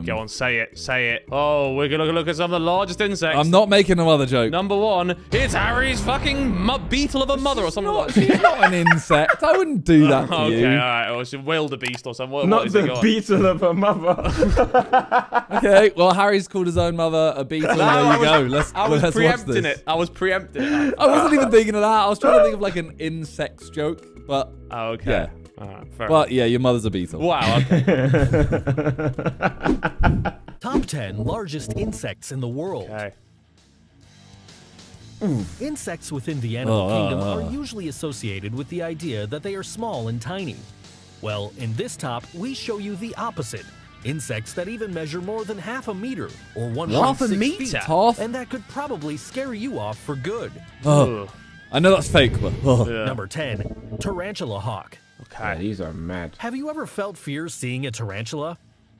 Um, Go on, say it, say it. Oh, we're gonna look at some of the largest insects. I'm not making another joke. Number one, it's Harry's fucking mu- beetle of a mother or something like She's not an insect. I wouldn't do that to Okay, you. all right. Well, it's a wildebeest or something. What, what Not is it the got? beetle of a mother. Okay, well, Harry's called his own mother a beetle. No, there I you was, go. Let's, I was let's watch preempting this. it. I was preempting it. I wasn't even thinking of that. I was trying to think of like an insects joke, but Oh, okay. Yeah. All right, fair but yeah, your mother's a beetle. Wow. Okay. Top 10 largest insects in the world. okay. Insects within the animal Oh, kingdom uh. are usually associated with the idea that they are small and tiny. Well, in this top, we show you the opposite. Insects that even measure more than half a meter or 1.6 Half a feet, meter? Half? and that could probably scare you off for good. Oh, I know that's fake, but oh. Yeah. Number 10, tarantula hawk. Yeah, these are mad. Have you ever felt fear seeing a tarantula?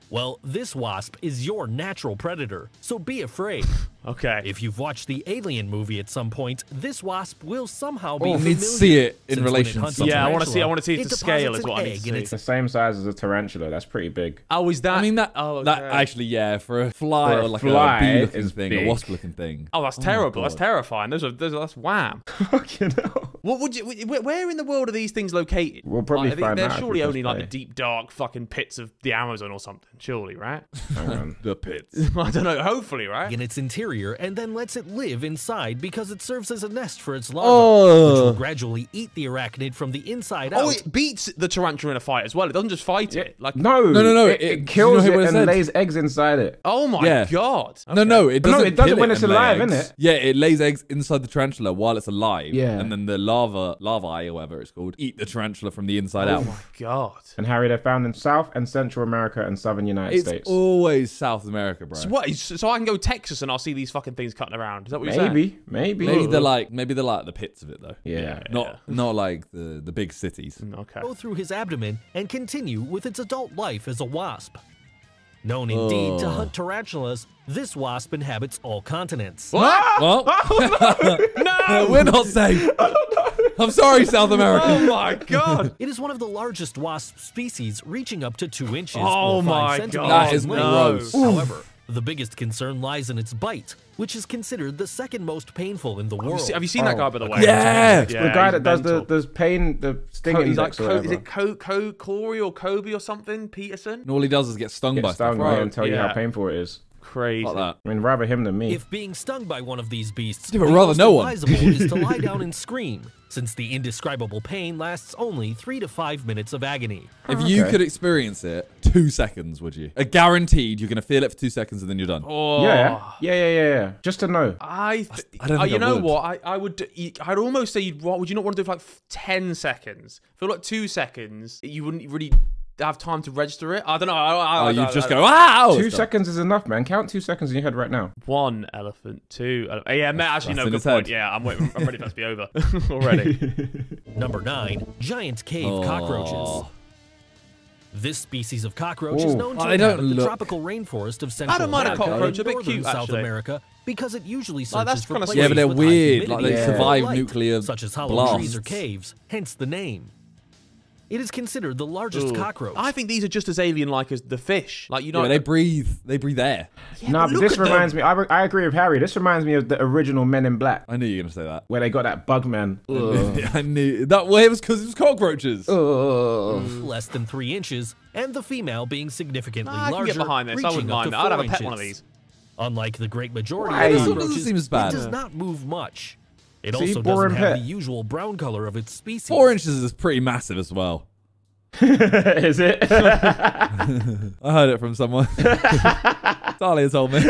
Well, this wasp is your natural predator, so be afraid. Okay. If you've watched the Alien movie at some point, this wasp will somehow be Oh, familiar. need to see it in relation to hunts a. Yeah, I wanna see- I wanna see it the scale deposits is what an I need egg to see. its The same size as a tarantula. That's pretty big. Oh, is that? I mean that Oh, that actually yeah for a fly For a or like fly, a bee-looking thing, big. a wasp-looking thing. Oh, that's oh terrible. that's terrifying. Those are, those are that's wham. Fucking hell. What would you? Where in the world are these things located? We'll probably like, find They're out if surely only press like the deep, dark fucking pits of the Amazon or something. Surely, right? The pits. I don't know. Hopefully, right? in its interior and then lets it live inside because it serves as a nest for its larvae, oh. which will Oh, gradually eat the arachnid from the inside oh, out. Oh, it beats the tarantula in a fight as well. It doesn't just fight it. Like, No, No, no, no, It, it- it do you kills know what it it and said? lays eggs inside it. oh my Yeah. god. no, no, it No, doesn't. it doesn't kill when it's and lay alive, eggs. innit? Yeah, it lays eggs inside the tarantula while it's alive. Yeah. and then the larva, larvae or whatever it's called, eat the tarantula from the inside Oh out. Oh my god. And Harry, they're found in South and Central America and Southern United It's States. always South America, bro. So what? is- So I can go Texas and I'll see these fucking things cutting around. Is that what you're saying? maybe, maybe. Maybe they're like maybe they're like the pits of it though. Yeah. Not not like the the big cities. Mm, okay. go through his abdomen and continue with its adult life as a wasp. Known indeed to Oh. hunt tarantulas, this wasp inhabits all continents. What? Well, oh, no! we're not safe. Oh, I'm sorry, South America. Oh my god. It is one of the largest wasp species, reaching up to two inches Oh or five my centimeters God. That is in length. gross. However, the biggest concern lies in its bite, which is considered the second most painful in the Have you world. seen- Have you seen that oh, guy by the way? Yeah. the guy that does the, mental. the pain, the sting Co- he's like Co- is it Co- Co- Corey or Kobe or something? Peterson? And all he does is get stung Get by stung stuff. right Right. and tell you how painful it is. Crazy. Like that. I mean, rather him than me. If being stung by one of these beasts, Yeah, but the rather no one. is to lie down and scream, since the indescribable pain lasts only three to five minutes of agony. If you Okay. could experience it, two seconds, would you? A guaranteed, you're gonna feel it for two seconds and then you're done. Oh. yeah, yeah, yeah, yeah, yeah. Just to know. I, th- I don't uh, think you I know would. what? I, I would. I'd almost say you'd. What would you not want to do for like ten seconds? For like two seconds, you wouldn't really have time to register it. I don't know. I, I, Oh, I, you I- just I- go, wow! Two seconds is enough, man. Count two seconds in your head right now. one elephant, two. ele- yeah, Matt. Actually, that's no. in Good point. head. Yeah, I'm waiting. I'm ready for that to be over already. Number 9. Giant cave Oh. cockroaches. This species of cockroach is known to Oh, they inhabit the look- tropical rainforest of Central I don't mind a America cockroach, a and bit northern cute, South actually. America because it usually Like, that's for places. Yeah, but they're with high weird. Like humidity they Yeah. survive light, nuclear such as hollow trees or caves, hence the name. It is considered the largest Ooh. cockroach. I think these are just as alien-like as the fish. Like you Yeah, know, they breathe. They breathe air. nah, but but this at them. reminds me. I, I agree with Harry. This reminds me of the original Men in Black, I knew you were gonna say that. where they got that bug man. I knew that. Well, it was because it was cockroaches. Ugh. less than three inches, and the female being significantly I can larger, get behind this. I reaching wouldn't mind to that. I'd have a four pet one of these. Unlike the great majority Why? of Doesn't cockroaches, seem it does not move much. It See, also doesn't have pet. the usual brown color of its species. Four inches is pretty massive as well. is it? I heard it from someone. Talia told me.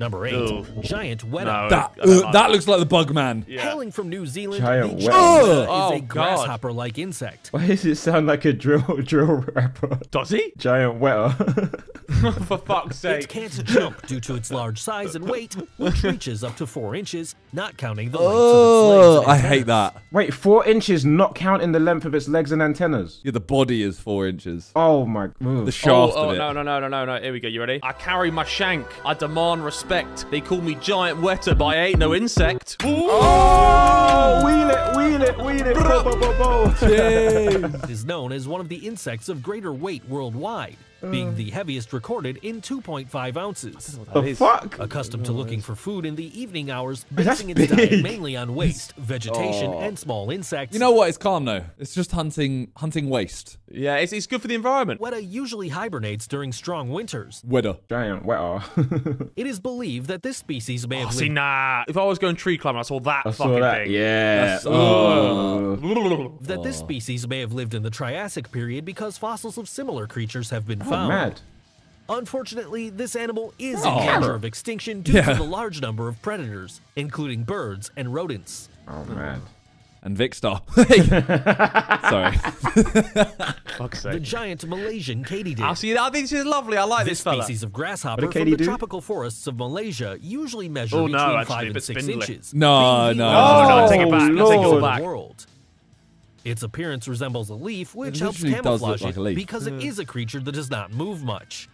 Number eight, Ooh. giant weta. No. that uh, that looks like the bug man. Yeah. Hailing from New Zealand, Giant the weta. giant weta Oh, is a grasshopper-like insect. Why does it sound like a drill drill rapper? Does he? Giant wetter. For fuck's sake. It can't jump due to its large size and weight, which reaches up to four inches, not counting the length Oh, of its legs. I hate that. Wait, four inches, not counting the length of its legs and antennas. Yeah, the body is four inches. Oh my. ugh. The shaft oh, oh of it. no, no, no, no, no, no. Here we go. You ready? I carry my shank. I demand respect. They call me giant wetter, but I ain't no insect. Oh! oh, wheel it, wheel it, wheel it. Bo, bo, bo, bo. It is known as one of the insects of greater weight worldwide. Being mm. the heaviest recorded in 2.5 ounces. That The is- fuck? Accustomed to looking for food in the evening hours, That's basing its diet mainly on waste, vegetation, Oh. and small insects. You know what? It's calm though. It's just hunting hunting waste. Yeah, it's, it's good for the environment. Weta usually hibernates during strong winters. Weather. Giant wetter. It is believed that this species may Oh, have see, lived, nah. If I was going tree climbing, I saw that I fucking saw that. thing. Yeah. Oh. Uh. that this species may have lived in the Triassic period because fossils of similar creatures have been Oh, found. mad. Unfortunately, this animal is Oh. in danger of extinction due Yeah. to the large number of predators, including birds and rodents. Oh, mad. And Vikkstar. Sorry. Fuck's The giant Malaysian katydid. I ah, see. I think this is lovely. I like This this fella. species of grasshopper from the do? tropical forests of Malaysia usually measure Oh, between no, actually, five a and six spindly. inches. No, being the oh, no, largest no, no, take it Oh, back. Take it all back. world. Its appearance resembles a leaf, which helps literally does look camouflage like it because it is a creature that does not move much.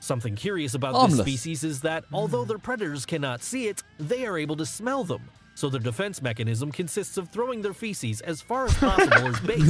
Something curious about Harmless. this species is that although their predators cannot see it, they are able to smell them. So their defense mechanism consists of throwing their feces as far as possible as bait,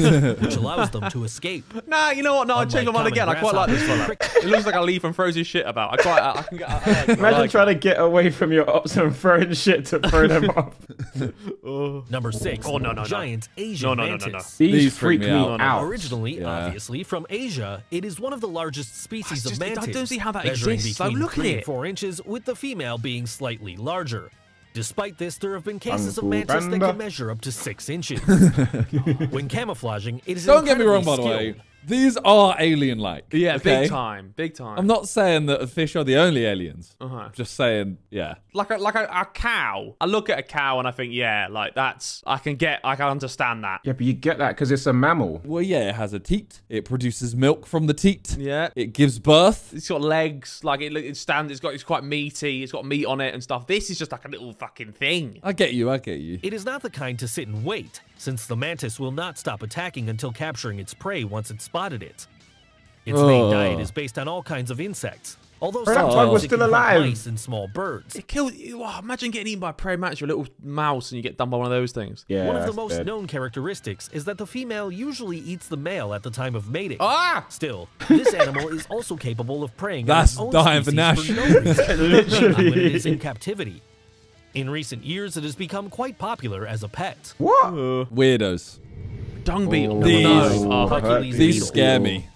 which allows them to escape. Nah, you know what? No, I'll change my Unlike mind again. I quite like this fella. grasshoppers. it looks like a leaf and throws his shit about. I quite. I, I can get. I, I like. I Imagine like trying to get away from your ops and throwing shit to throw them off. Oh. Number six, Oh, no, no, no. giant Asian No, no, no, mantis. no, no. These, These freak freak me me out. out. Originally, Yeah. obviously, from Asia, it is one of the largest species I of just- I mantis. don't see how that measuring exists. Like, Between look at three and it. four inches, with the female being slightly larger. Despite this, there have been cases of Uncle mantis that can uh, measure up to six inches. when camouflaging, it is Don't get me wrong, by the incredibly way. Skilled. These are alien-like. Yeah, okay? big time, big time. I'm not saying that fish are the only aliens. Uh-huh. I'm just saying, yeah. like a like a, a cow. I look at a cow and I think, yeah, like that's I can get, I can understand that. Yeah, but you get that because it's a mammal. Well, yeah, it has a teat. It produces milk from the teat. Yeah. It gives birth. It's got legs, like it, it stands. It's got, it's quite meaty. It's got meat on it and stuff. This is just like a little fucking thing. I get you. I get you. It is not the kind to sit and wait, since the mantis will not stop attacking until capturing its prey once it's spotted it. Its main diet is based on all kinds of insects, although that sometimes bug was it still can alive. mice and small birds. It killed. Wow, imagine getting eaten by a prey match, you're a little mouse, and you get done by one of those things. Yeah, One of the most dead. known characteristics is that the female usually eats the male at the time of mating. Ah! Still, this animal is also capable of preying That's on its own dying for species Nash. for no reason, Literally. when it is in captivity. In recent years, it has become quite popular as a pet. What? Weirdos. Dung beetle. Oh, These- no. Oh, Hercules These beetle. scare me.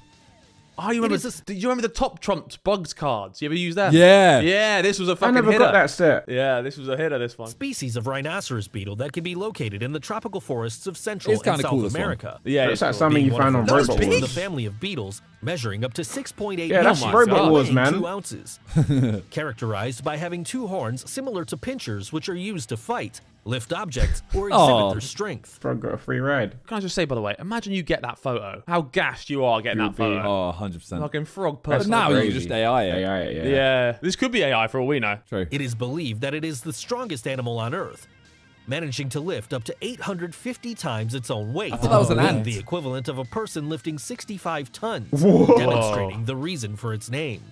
Oh, you remember? is do you remember the top trumped bugs cards? You ever use that? Yeah. Yeah, this was a fucking I never hitter. got that set. Yeah, this was a hitter. This one. Species of rhinoceros beetle that can be located in the tropical forests of Central It's and South cool, this one. America. Yeah, Looks it's like cool. something Being you find on the Those Robot Wars. in the family of beetles, measuring up to 6.8 Yeah, that's inches Robot and Wars, weighing man. Two ounces. Characterized by having two horns similar to pinchers, which are used to fight, lift objects, or oh. exhibit Aw. their strength. Frog got a free ride. Can I just say, by the way, imagine you get that photo. How gashed you are getting You'd that be- photo. Oh, 100%. Fucking frog But person. now you crazy. just AI it. AI, yeah. yeah. this could be AI for all we know. True. It is believed that it is the strongest animal on Earth, managing to lift up to 850 times its own weight. thought that was an being ant. The equivalent of a person lifting 65 tons, Whoa. demonstrating the reason for its name.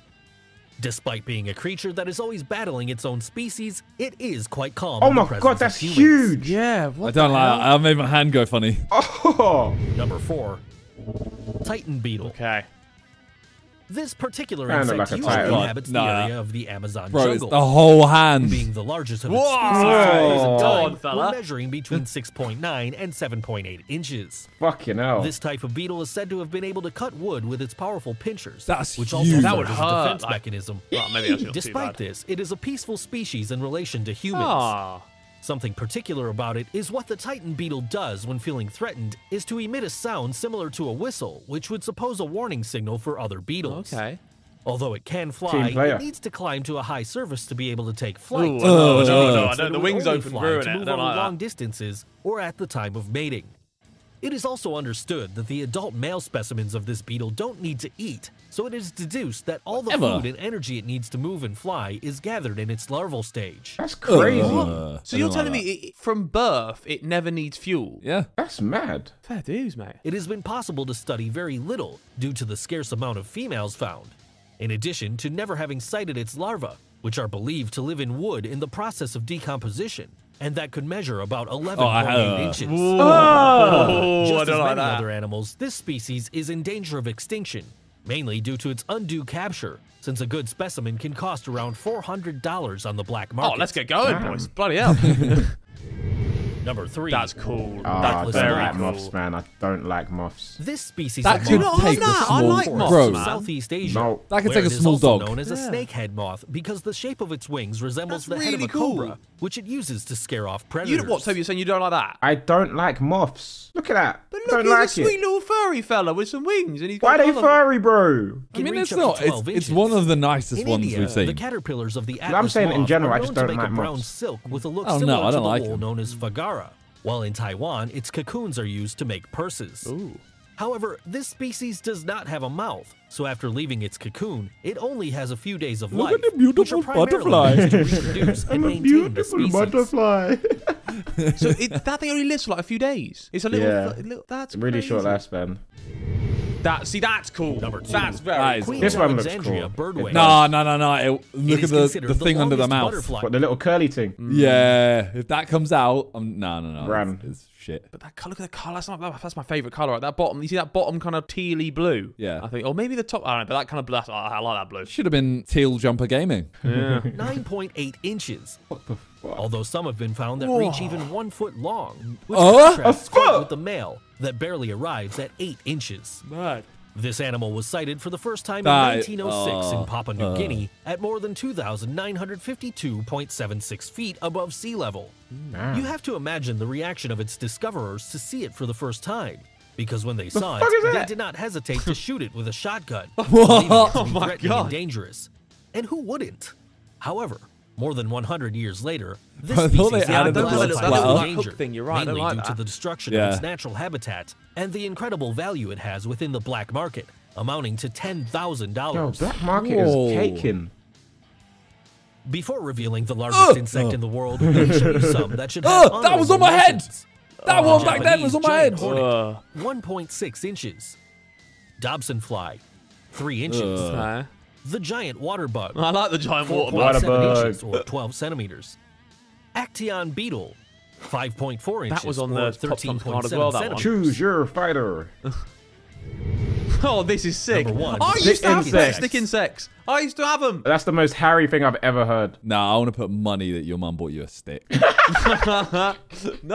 Despite being a creature that is always battling its own species, it is quite calm. Oh my presence god, that's huge. Yeah. I don't like I made my hand go funny. Oh, Number four, Titan beetle. Okay. This particular Kinda insect like usually titan. inhabits Nah. the area of the Amazon Bro, it's jungle. the whole hand. being the largest of its Whoa! species at the present Go on, fella. measuring between 6.9 and 7.8 inches. fucking hell. This type of beetle is said to have been able to cut wood with its powerful pinchers, That's which huge. also That would as hurt, a defense mechanism. Well, maybe that's not too Despite this, it is a peaceful species in relation to humans. Ah. Something particular about it is what the Titan beetle does when feeling threatened is to emit a sound similar to a whistle, which would suppose a warning signal for other beetles. Okay. Although it can fly, it needs to climb to a high surface to be able to take flight. Ooh, no, Which no, no, I that don't- it the wings open fly ruin to it. I move don't over like that. long ah. distances or at the time of mating. It is also understood that the adult male specimens of this beetle don't need to eat, so it is deduced that all the Whatever. food and energy it needs to move and fly is gathered in its larval stage. That's crazy. Uh, So you're telling like me it, from birth it never needs fuel? Yeah. That's mad. Fair dues, mate. It has been possible to study very little due to the scarce amount of females found, in addition to never having sighted its larvae, which are believed to live in wood in the process of decomposition, and that could measure about 11.8 Oh, I- uh, inches. Oh, Just I as don't like many that. other animals, this species is in danger of extinction mainly due to its undue capture, since a good specimen can cost around $400 on the black oh, market. Oh, market. let's get going, Damn. boys. Bloody hell. Number 3. That's cool. Ah, I don't like cool. moths, man. I don't like moths. This species That of could moth not take like a that. I small like moths, bro. man. Southeast Asia. No. That could take a small also dog. known as a snakehead moth because the shape of its wings resembles That's the head of really a cobra, cool. which it uses to scare off predators. You what, Toby? You're saying you don't like that? I don't like moths. Look at that. But don't look, he's like a sweet it. little furry fella with some wings, and he's Why got are they furry, bro? I mean, it's not. It's, it's one of the nicest In ones India, we've seen. the caterpillars of the I'm saying in general, I just don't like a brown moths. silk with a look Oh, no, I don't the like wool known as fagara. While in Taiwan, its cocoons are used to make purses. Ooh. However, this species does not have a mouth, so after leaving its cocoon, it only has a few days of Look life. at the beautiful which are primarily butterfly. used to reproduce and I'm a beautiful butterfly. So it, that thing only lives for like a few days. It's a little. Yeah. little that's really short lifespan. That see, that's cool. Number two. That's very. That is cool. Queen's This one looks Alexandra cool. birdwing. No, no, no, no. It, It look is at the, considered the thing under the mouth. butterfly. What, the little curly thing? Mm. Yeah, if that comes out, I'm no, no, no. Ran. It's, it's shit. But that color, look at the color. That's, not, that's my favorite color. Right? That bottom. You see that bottom kind of tealy blue? Yeah. I think, or maybe the top. I don't know. But that kind of blue. I, I like that blue. Should have been Teal Jumper Gaming. Yeah. 9.8 inches. What the fuck? Although some have been found that reach even one foot long, which Oh, contrasts quite with the male that barely arrives at 8 inches. Mad. This animal was sighted for the first time in 1906 uh, in Papua New uh. Guinea at more than 2,952.76 feet above sea level. You have to imagine the reaction of its discoverers to see it for the first time. Because when they saw it, they did not hesitate to shoot it with a shotgun, believing it to Oh be my threatening God. and dangerous. And who wouldn't? However, more than 100 years later, this I thought they species added has the been blood classified splatter. endangered, thing, you're right, mainly like due to the destruction Yeah. of its natural habitat and the incredible value it has within the black market, amounting to $10,000. black market Whoa. is caking. Before revealing the largest Ugh. insect Ugh. in the world, let me show you some that should have Ugh, that was on my head. mentions. That The one back then was on my head. Uh, 1.6 inches. Dobson fly, 3 inches. Uh, The giant water bug, I like the giant water Water bug. 4.7 bug. inches or 12 centimeters. Actaeon beetle, 5.4 inches That was on or the Top Trumps card as well, that one. centimeters. Choose your fighter. Oh, this is sick. Number one, I used to have pet insects. stick insects. I used to have them. That's the most Harry thing I've ever heard. Nah, I want to put money that your mum bought you a stick. no,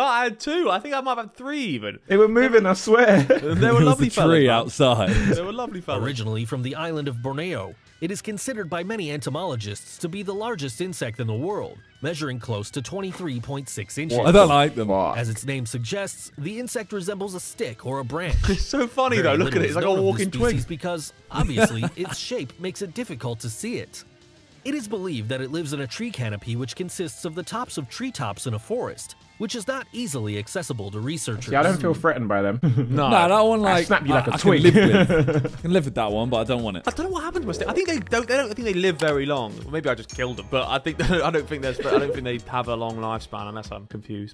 I had two. I think I might have had three even. They were moving, I swear. They were was lovely the fellas. tree man. outside. They were lovely fellas. Originally from the island of Borneo, it is considered by many entomologists to be the largest insect in the world, measuring close to 23.6 inches. I don't like them. As its name suggests, the insect resembles a stick or a branch. It's so funny Very though. Look at it, it. is like a known of this walking twig. species because, obviously, its shape makes it difficult to see it. It is believed that it lives in a tree canopy which consists of the tops of treetops in a forest, which is not easily accessible to researchers. Yeah, I don't feel threatened by them. No. Nah, that one like snap you like a I twig. Can live with. I can live with that one, but I don't want it. I don't know what happened to my stick. I think they don't. They don't. I think they live very long. Or maybe I just killed them. But I think I don't think there's. I don't think they have a long lifespan unless I'm confused.